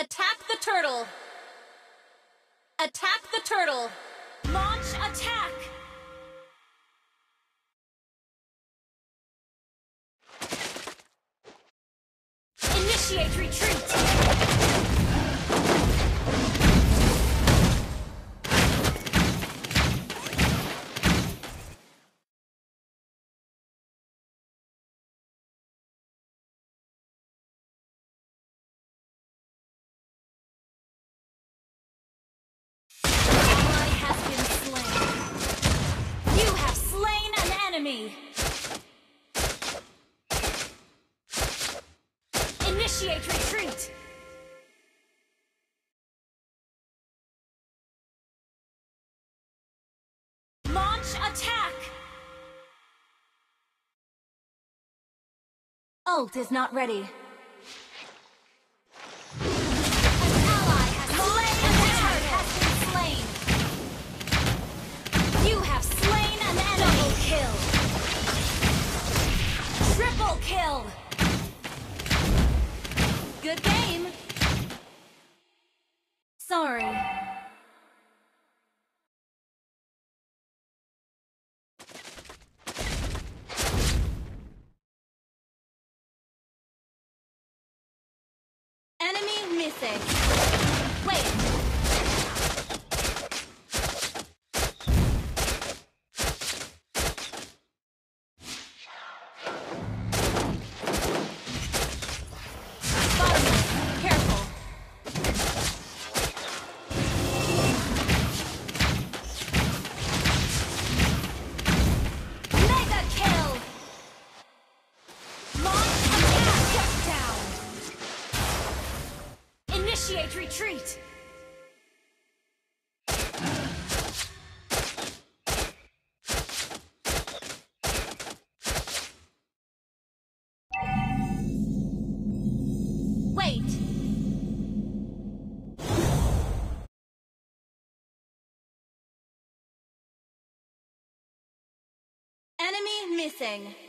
Attack the turtle! Attack the turtle! Launch attack! Initiate retreat! Enemy. Initiate retreat. Launch attack. Ult is not ready. Kill. Good game. Sorry. Enemy missing. Enemy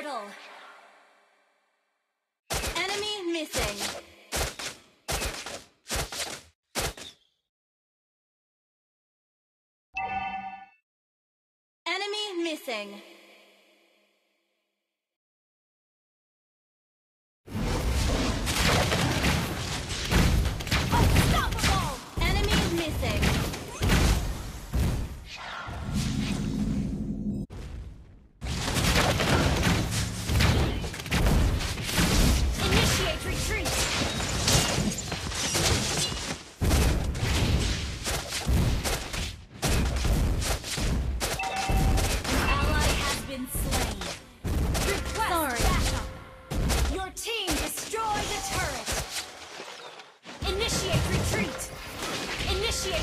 turtle! Enemy missing. Enemy missing.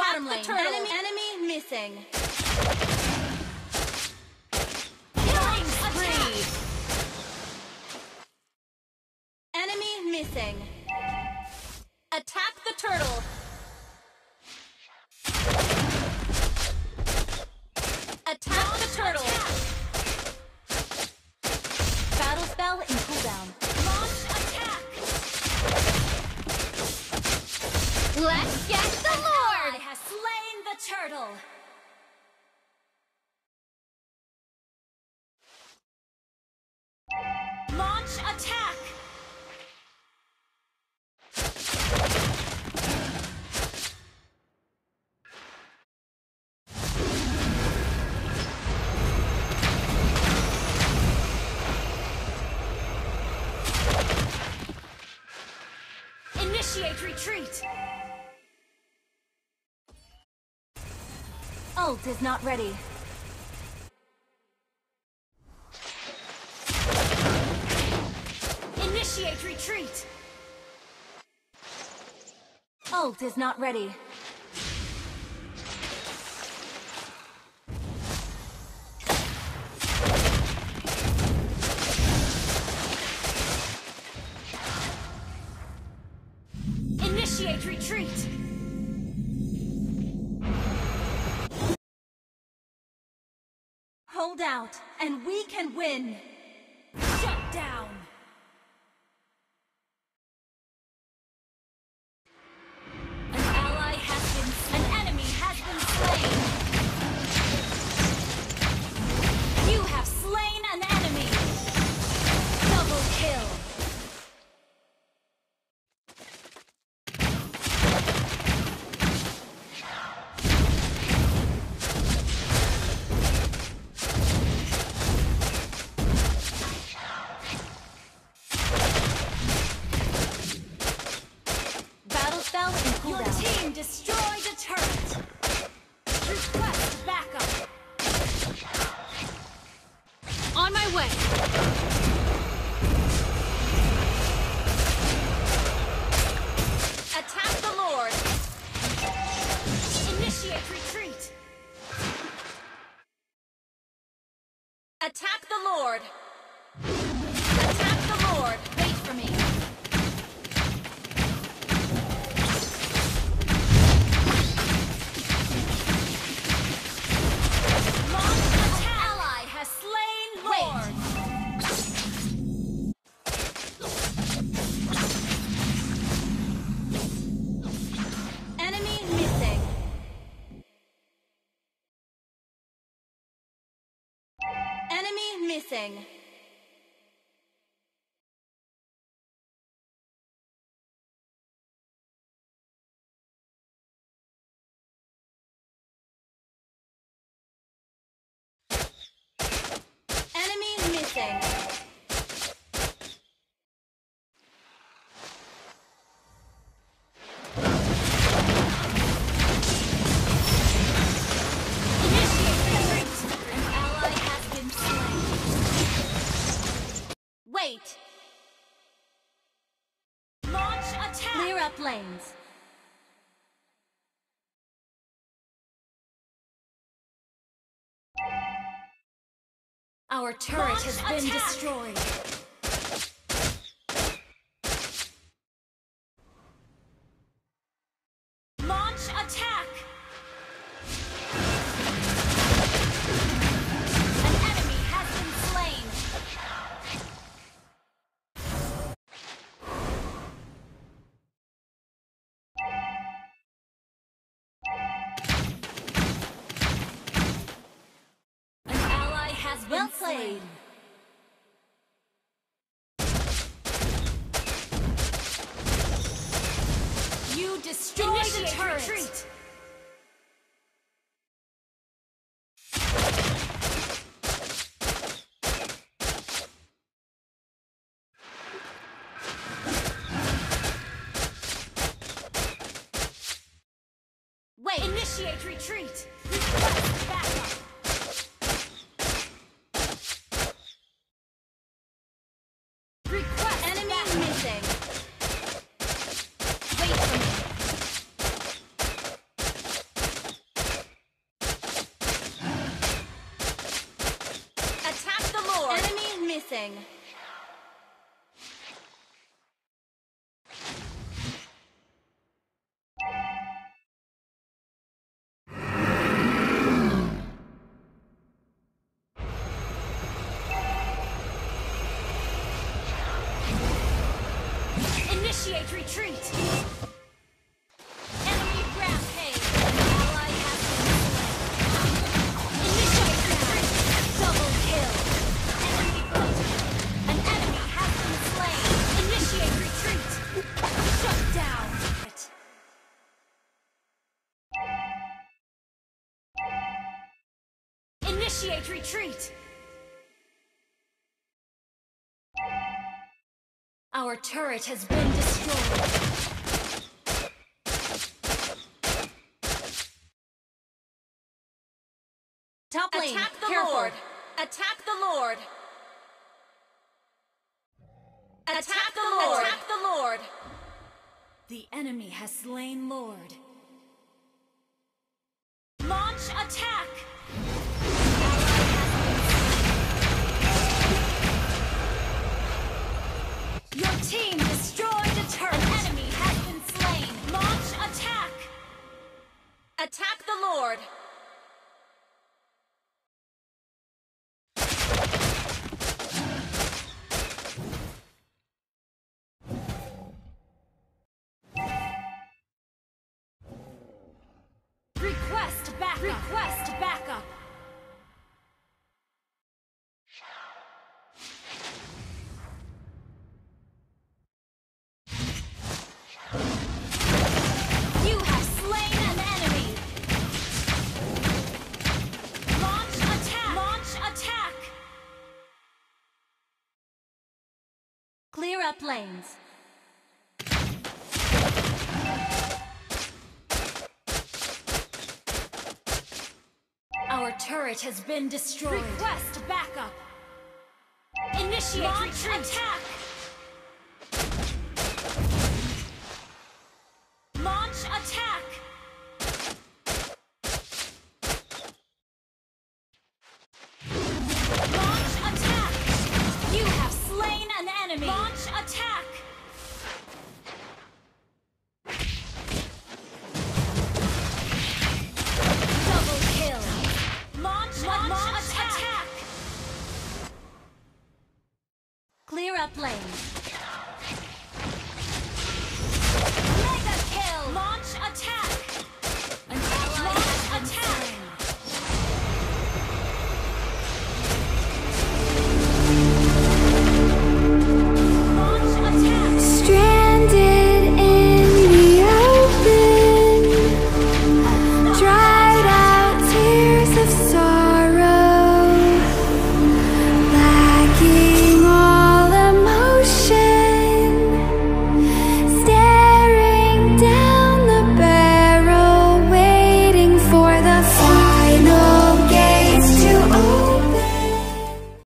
Bottom lane. Enemy, enemy missing. Killing Spree. Enemy missing. Attack the turtle. Attack the turtle. Battle spell in cooldown. Launch attack. Let's get turtle. Launch attack. Initiate retreat. Ult is not ready. Initiate retreat. Ult is not ready. Initiate retreat. Out, and we can win. Shut down. Team turret. Request backup. On my way. Attack the Lord. Initiate retreat. Enemy missing. Enemy missing. Lanes. Our turret Launch has been attack. destroyed. Slain. You destroy Initiate the turret. retreat. Wait! Initiate retreat. Request backup. Enemy. Initiate retreat. Retreat. Our turret has been destroyed. Top lane. Attack the Careful. Lord. Attack the Lord. Attack the Lord. Attack the Lord. The enemy has slain Lord. Launch attack. Backup. Request backup. You have slain an enemy. Launch attack. Launch attack. Clear up lanes. Our turret has been destroyed. Request backup. Initiate Launch retreat. Attack.